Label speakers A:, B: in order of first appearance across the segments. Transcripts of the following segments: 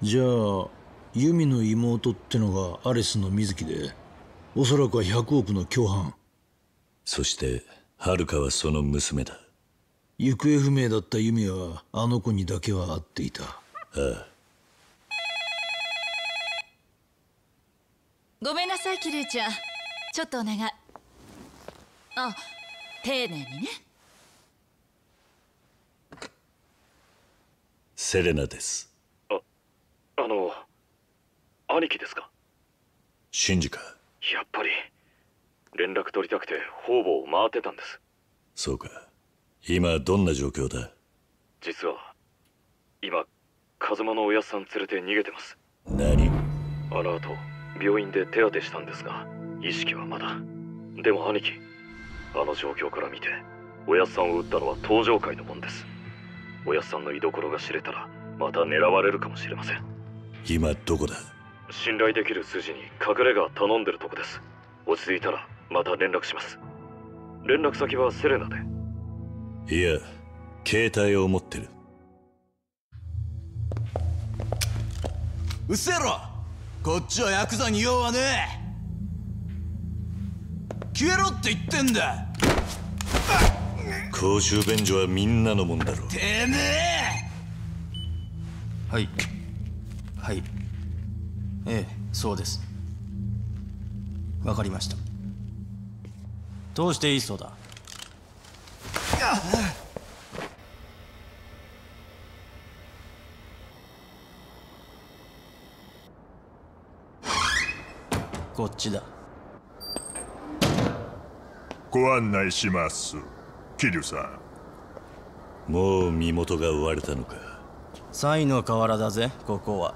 A: じゃあユミの妹ってのがアレスの水木でおそらくは100億の共犯。
B: そして遥かはその娘だ。
A: 行方不明だったユミはあの子にだけは会っていた。ああ。
C: ごめんなさいキルーちゃん。ちょっとお願い。あ丁寧にね。
B: セレナです。
D: ああの兄貴ですか？
B: シンジか
D: やっぱり連絡取りたくて方々を回ってたんです。
B: そうか。今どんな状況だ？
D: 実は今風間のおやっさん連れて逃げてます。
B: 何
D: あの後病院で手当てしたんですが意識はまだ。でも兄貴あの状況から見ておやっさんを撃ったのは登場界のもんです。おやっさんの居所が知れたらまた狙われるかもしれません
B: 今どこだ？
D: 信頼できる筋に隠れ家頼んでるとこです。落ち着いたらまた連絡します。連絡先はセレナ
B: で。いや携帯を持ってる。
E: うっせろ。こっちはヤクザに用はねえ。消えろって言ってんだ。
B: 公衆便所はみんなのもんだろ
E: てめえ。
F: はいはい。ええそうです。わかりました。どうしていいそうだ？こっちだ。
G: ご案内します桐生さ
B: ん。もう身元が追われたのか。
F: サイの河原だぜここは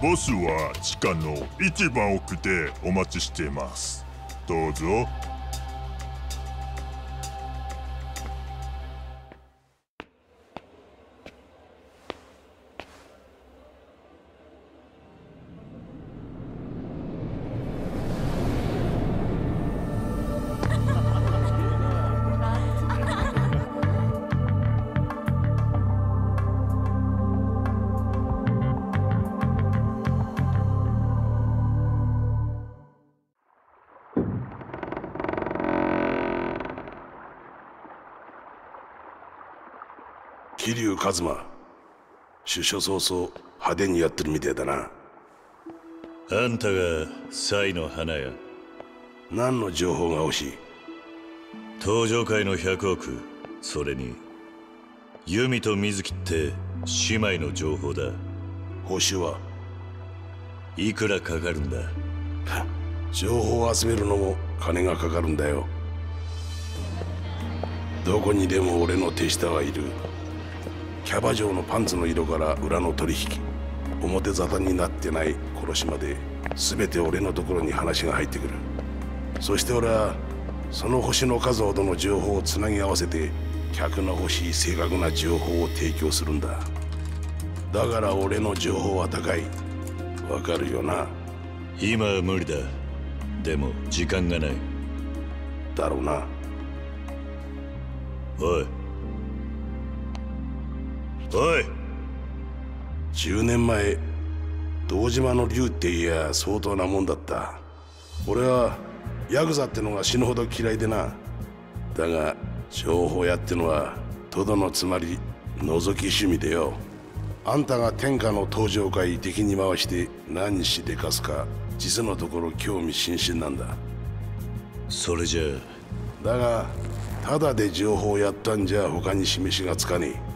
G: ボスは地下の一番奥でお待ちしています。どうぞ。
H: 桐生一馬出所早々派手にやってるみてえだな。
B: あんたが才の花や。
H: 何の情報が欲しい？
B: 登場界の100億それにユミと水木って姉妹の情報だ。
H: 報酬は？い
B: くらかかるんだ？
H: 情報を集めるのも金がかかるんだよ。どこにでも俺の手下はいるキャバ嬢のパンツの色から裏の取引。表沙汰になってない殺しまで全て俺のところに話が入ってくる。そして俺はその星の数ほどの情報をつなぎ合わせて客の欲しい正確な情報を提供するんだ。だから俺の情報は高い。わかるよな？
B: 今は無理だ。でも時間がない。
H: だろうな。
B: おいおい。
H: 10年前堂島の竜っていや相当なもんだった。俺はヤクザってのが死ぬほど嫌いでな。だが情報屋ってのはとどのつまり覗き趣味でよ。あんたが天下の登場会敵に回して何しでかすか実のところ興味津々なんだ。
B: それじゃ
H: だがただで情報をやったんじゃ他に示しがつかねえ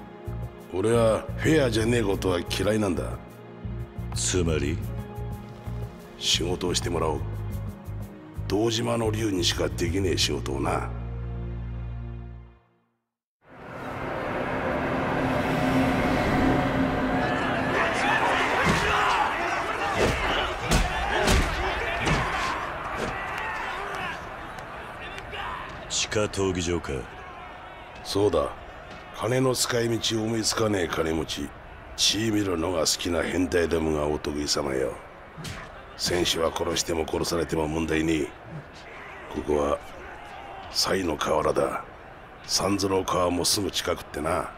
H: 俺はフェアじゃねえことは嫌いなんだ。
B: つまり？
H: 仕事をしてもらおう。堂島の竜にしかできねえ仕事をな。
B: 地下闘技場か。
I: そうだ。金の使い道を思いつかねえ金持ち血見るのが好きな変態どもがお得意様よ。戦士は殺しても殺されても問題ねえ。ここは西の河原だ。三途の川もすぐ近くってな。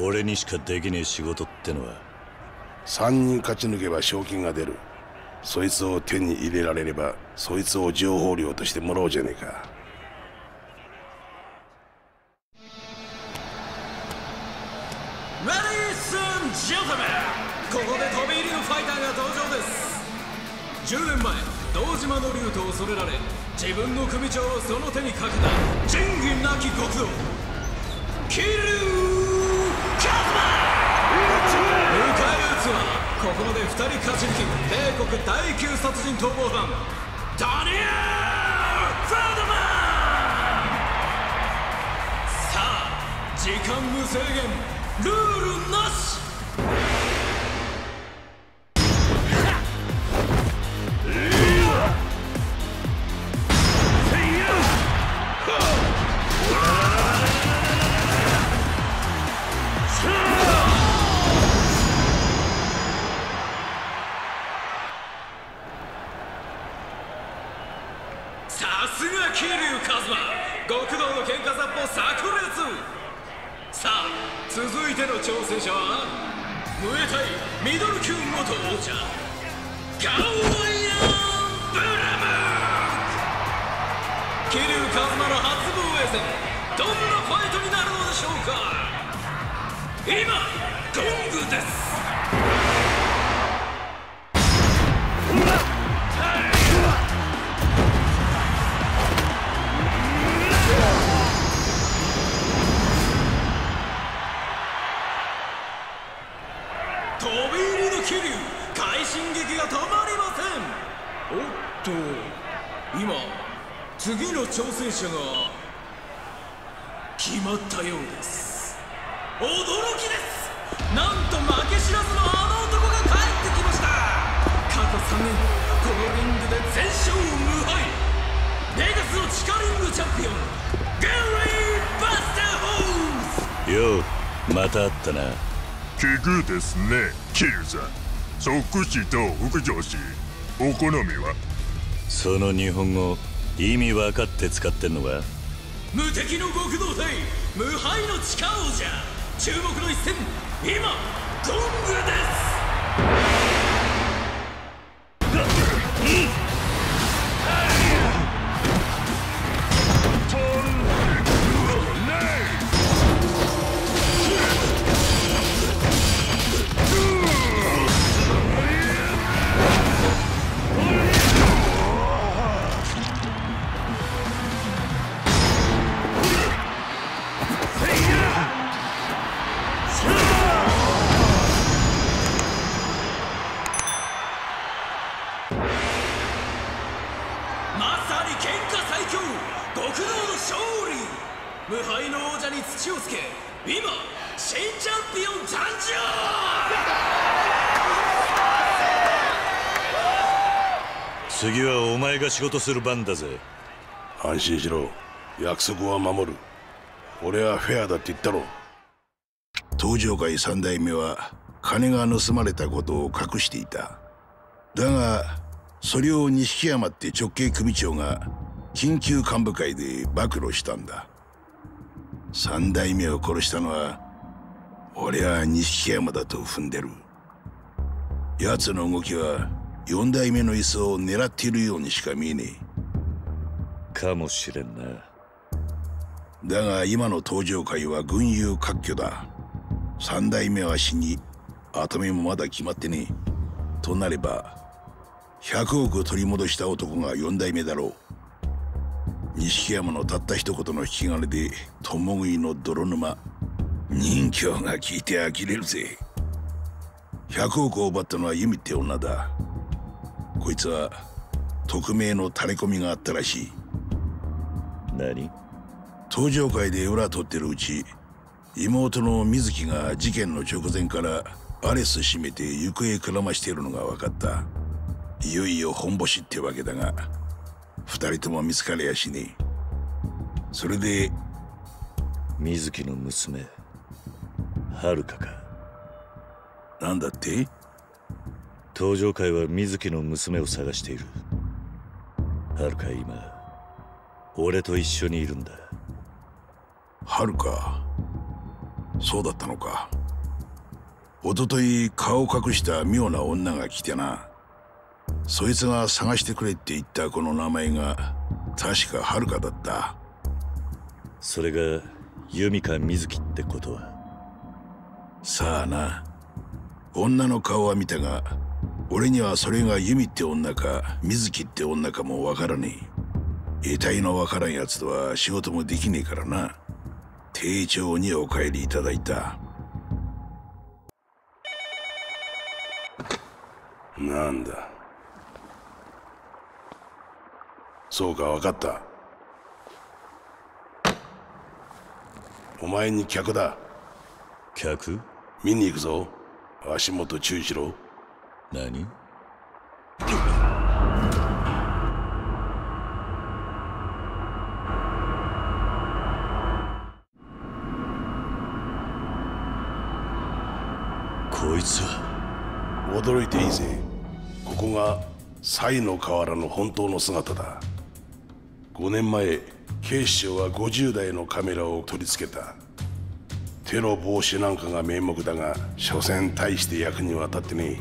B: 俺にしかできねえ仕事ってのは。
I: 3人勝ち抜けば賞金が出る。そいつを手に入れられればそいつを情報料としてもらおうじゃねえか
E: ジェントメンここで飛び入りのファイターが登場です。10年前堂島の竜と恐れられ自分の組長をその手にかけた仁義なき極道キルカズマ迎え撃つはここまで2人勝ち抜き米国第9殺人逃亡犯ダニエル・フェルドマン。さあ時間無制限。ルールなし。さ今ゴングです飛び入りの桐生快進撃が止まりませんおっと今次の挑戦者が決まったようです。驚きです。なんと負け知らずのあの男が帰ってきました。過去3年このリングで全勝無敗。ベガスの地下リングチャンピオンゲリー・バスター・ホーズ。
B: ようまた会ったな。
G: 奇遇ですねキルさん。即死と副上司お好みは？
B: その日本語意味分かって使ってんのか？
E: 無敵の極道隊無敗の地下王者注目の一戦今ゴングです。無敗の王者に土をつけ今新チャンピオン誕生!
B: 次はお前が仕事する番だぜ。
I: 安心しろ。約束は守る。俺はフェアだって言ったろ。東上会三代目は金が盗まれたことを隠していた。だがそれを錦山って直系組長が緊急幹部会で暴露したんだ三代目を殺したのは俺は錦山だと踏んでる。奴の動きは四代目の椅子を狙っているようにしか見えねえ。
B: かもしれんな。
I: だが今の登場会は群雄割拠だ。三代目は死に跡目もまだ決まってねえ。となれば100億取り戻した男が四代目だろう錦山のたった一言の引き金で共食いの泥沼人形が聞いて呆れるぜ。100億を奪ったのはユミって女だ。こいつは匿名の垂れ込みがあったらしい。
B: 何？
I: 登場会で裏取ってるうち妹の水木が事件の直前からアレス閉めて行方くらましているのが分かった。いよいよ本ボシってわけだが二人とも見つかりやしね。え
H: それで
B: 水木の娘遥かか。
H: なんだって？
B: 登場会は水木の娘を探している。遥か今俺と一緒にいるんだ。
H: はるか？そうだったのか。一昨日顔を隠した妙な女が来てなそいつが探してくれって言ったこの名前が確かはるかだった。
B: それが弓か水木ってことは？
H: さあな。女の顔は見たが俺にはそれが弓って女か水木って女かもわからねえ。得体のわからんやつとは仕事もできねえからな。丁重にお帰りいただいた。なんだ？そうか分かった。お前に客だ。
B: 客？
H: 見に行くぞ。足元注意しろ
B: 何？こいつ。は
H: 驚いていいぜ。ここが西の河原の本当の姿だ5年前警視庁は50台のカメラを取り付けた。テロ防止なんかが名目だが所詮大して役には立ってね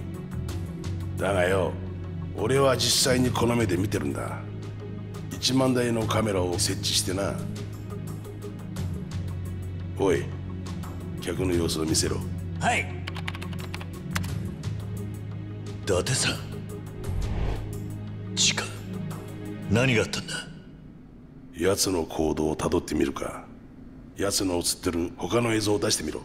H: え。だがよ俺は実際にこの目で見てるんだ。1万台のカメラを設置してな。おい客の様子を見せろ。
F: はい。
B: 伊達さん。地下何があったんだ？
H: 奴の行動をたどってみるか。奴の映ってる他の映像を出してみろ。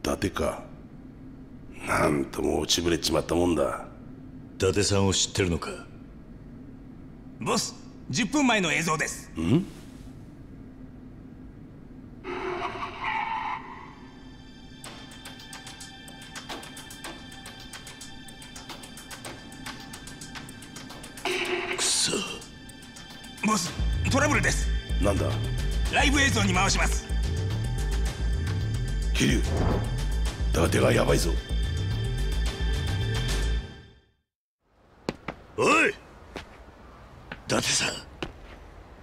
H: 伊達か。なんとも落ちぶれちまったもんだ。
B: 伊達さんを知ってるのか。
F: ボス10分前の映像です。
H: ん？
F: します。
H: 桐生伊達がヤバいぞ。
B: おい伊達さん。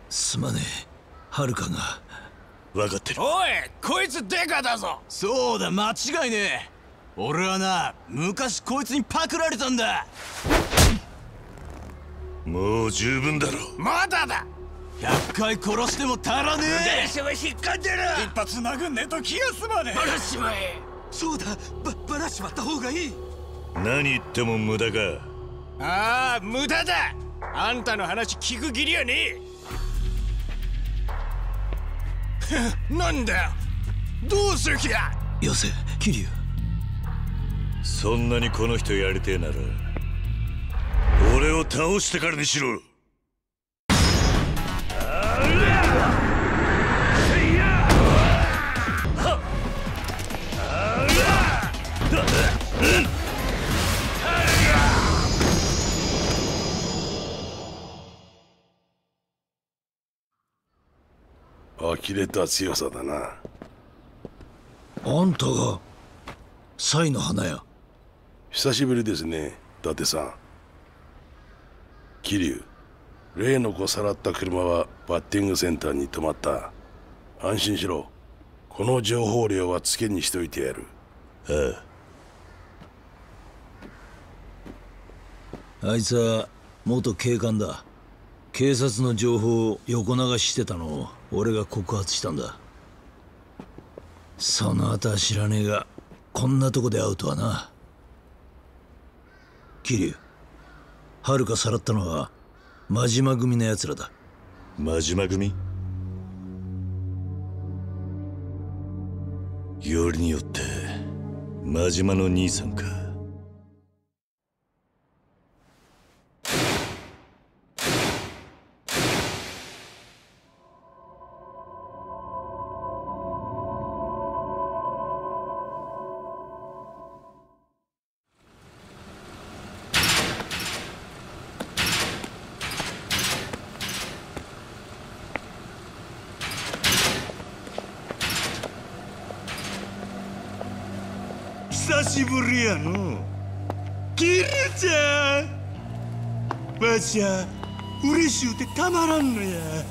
A: すまねえはるかが。
B: 分かってる。
F: おいこいつデカだぞ。そうだ間違いねえ。俺はな昔こいつにパクられたんだ。
B: もう十分だろ
F: まだだ100回殺しても足らねえ。電車は引っかんでる。一発殴んねえと気が済まねえ。バラしまえ。そうだ。ばバラしまった方がいい。
B: 何言っても無駄か。
F: ああ無駄だ。あんたの話聞く義理はねえ。なんだよ。どうする気だ。
A: よせ桐生。
B: そんなにこの人やりてえなら俺を倒してからにしろ
H: 呆れた強さだな
A: あん。たがサイの花屋
H: 久しぶりですね伊達さん。桐生例の子さらった車はバッティングセンターに止まった安心しろこの情報量はつけにしといてやる
B: ああ
A: あいつは元警官だ。警察の情報を横流ししてたのを俺が告発したんだ。その後は知らねえがこんなとこで会うとはな。桐生はるかさらったのは真島組の奴らだ。
B: 真島組？よりによって真島の兄さんか。
J: わしゃ嬉しゅうてたまらんのや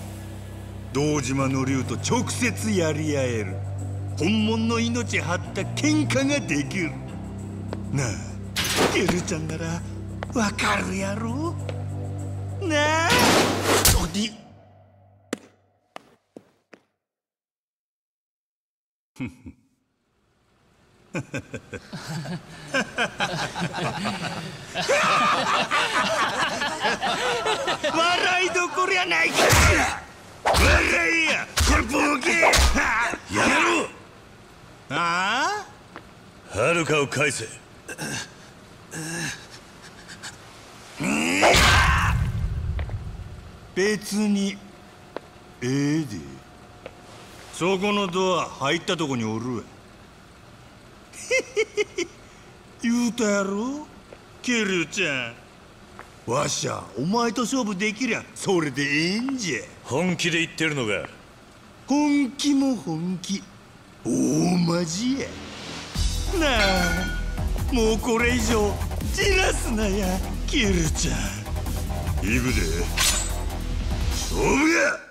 J: 堂島の竜と直接やり合える本物の命張った喧嘩ができるなあキルちゃんならわかるやろなあお di 笑いどころやないか。笑いや。これボケや。めろああ
B: はるかを返せ
J: 別にええでそこのドア入ったとこにおるわ言うたやろ？キルちゃん。わしゃお前と勝負できりゃそれでええんじゃ。
B: 本気で言ってるのか？
J: 本気も本気。大マジや。なあもうこれ以上じらすなやキルちゃん。行くで。勝負やや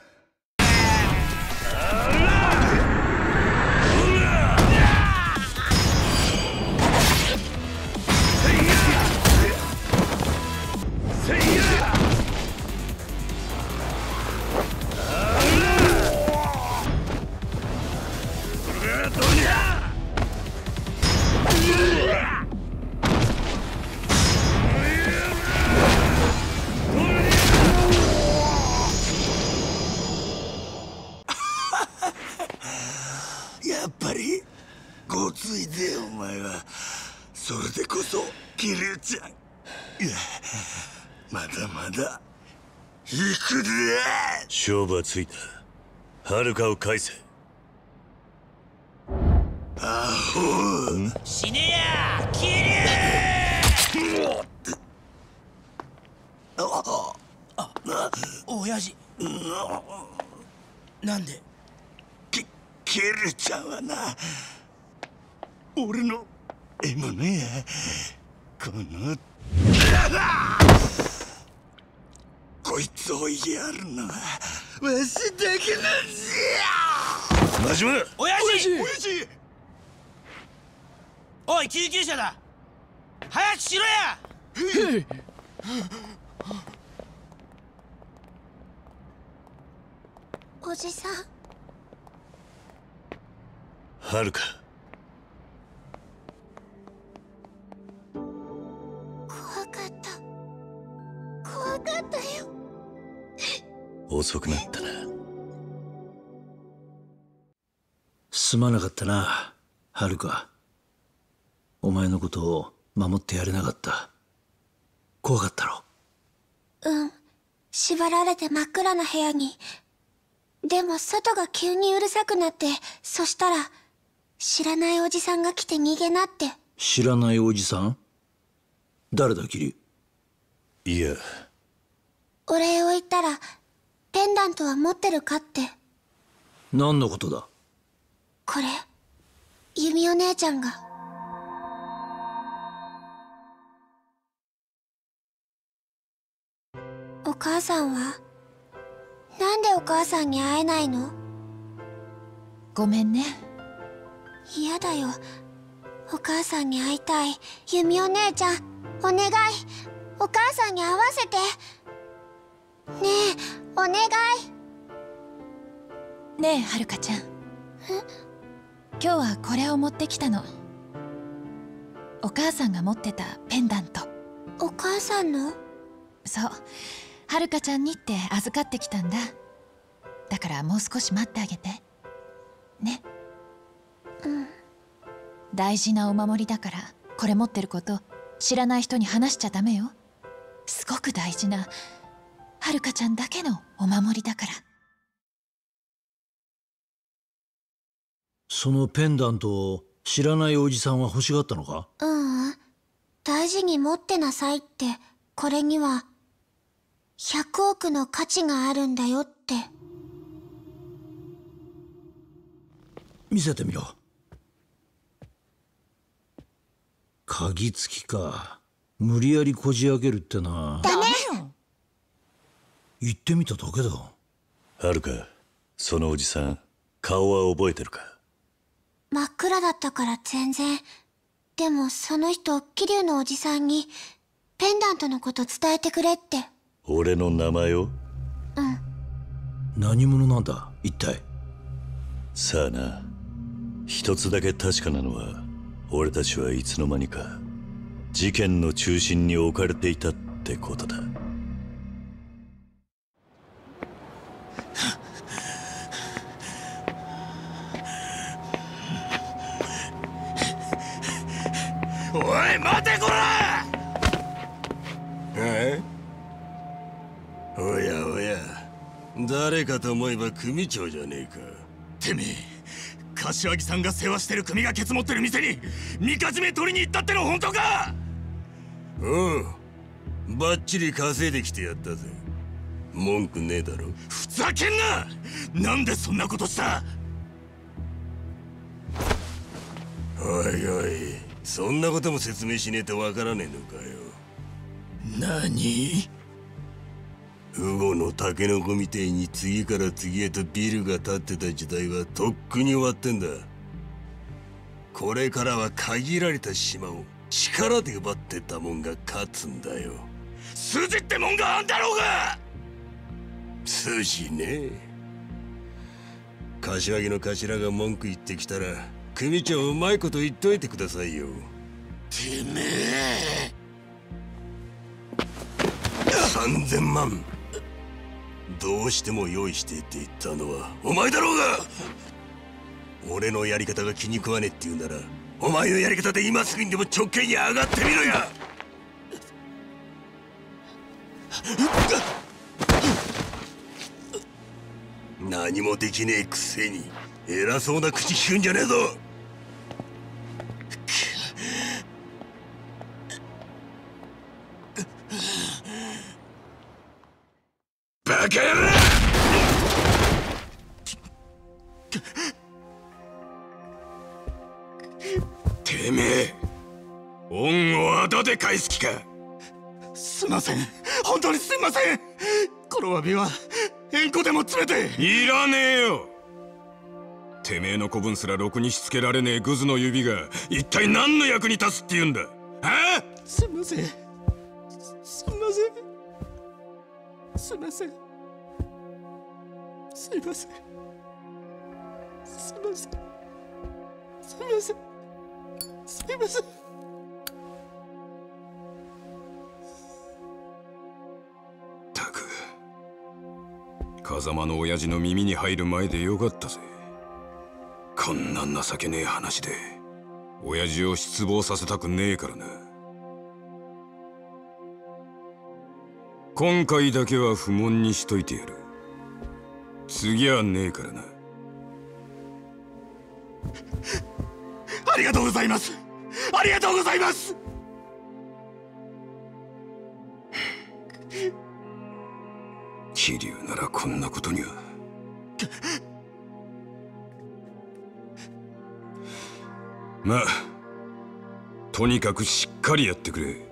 B: 勝負はついた。はるかを返せ。
J: アホ
E: 死ねや！キ
J: おやじなんでキキルちゃんはな俺の獲物やこのこいつをやるのはわしだけなんじゃ。
B: 真島
E: 親父。
J: 親父。
E: おい救急車だ。早くしろや。
K: おじさん。
B: はるか。
K: 怖かった。怖かった。よ
B: 遅くなったな。
A: すまなかったなはるかお前のことを守ってやれなかった。怖かったろ。
K: うん。縛られて真っ暗な部屋に。でも外が急にうるさくなってそしたら知らないおじさんが来て逃げなって。
A: 知らないおじさん？誰だキリ？
B: いや。
K: お礼を言ったらペンダントは持ってるかって。
A: 何のことだ？
K: これ。弓お姉ちゃんが。お母さんは？なんでお母さんに会えないの？
C: ごめんね。
K: 嫌だよ。お母さんに会いたい。弓お姉ちゃんお願い。お母さんに会わせて。ねえお願い。
C: ねえはるかちゃん。今日はこれを持ってきたの。お母さんが持ってたペンダント。
K: お母さんの？
C: そう。はるかちゃんにって預かってきたんだ。だからもう少し待ってあげて。ね。
K: うん。
C: 大事なお守りだからこれ持ってること知らない人に話しちゃダメよ。すごく大事なはるかちゃんだけのお守りだから。
A: そのペンダントを知らないおじさんは欲しがったのか？
K: ううん。大事に持ってなさいってこれには100億の価値があるんだよって。
A: 見せてみろ。鍵付きか。無理やりこじ開けるってな。
K: ダメ
A: 言ってみただけだ。
B: はるか？そのおじさん顔は覚えてるか？
K: 真っ暗だったから全然。でもその人桐生のおじさんにペンダントのこと伝えてくれって。
B: 俺の名前を？
K: うん。
A: 何者なんだ？一体。
B: さあな。一つだけ確かなのは俺たちはいつの間にか事件の中心に置かれていたってことだ
L: おい待てこら!えおやおや誰かと思えば組長じゃねえか。
F: てめえ柏木さんが世話してる組がケツ持ってる店にみかじめ取りに行ったっての本当か!
L: おうバッチリ稼いできてやったぜ。文句ねえだろ。
F: ふざけんな！なんでそんなことした？
L: おいおいそんなことも説明しねえとわからねえのかよ。
F: 何？
L: ウゴのタケノコみてえに次から次へとビルが建ってた時代はとっくに終わってんだ。これからは限られた島を力で奪ってたもんが勝つんだよ。
F: 筋ってもんがあんだろうが
L: 筋ね。柏木の頭が文句言ってきたら組長うまいこと言っといてくださいよ。
F: てめえ。
L: 3000万。どうしても用意してって言ったのはお前だろうが。俺のやり方が気に食わねえって言うならお前のやり方で今すぐにでも直径に上がってみろや何もできねえくせに偉そうな口聞くんじゃねえぞ。て。
F: い
L: らねえよ。てめえの子分すらろくにしつけられねえグズの指が一体何の役に立つって言うんだ？あ
F: すいません。すいません。すいません。すいません。すいません。すいません。すいません
L: 風間の親父の耳に入る前でよかったぜ。こんな情けねえ話で親父を失望させたくねえからな。今回だけは不問にしといてやる。次はねえからな。
F: ありがとうございます。ありがとうございます。
L: 桐生ならこんなことには。まあとにかくしっかりやってくれ。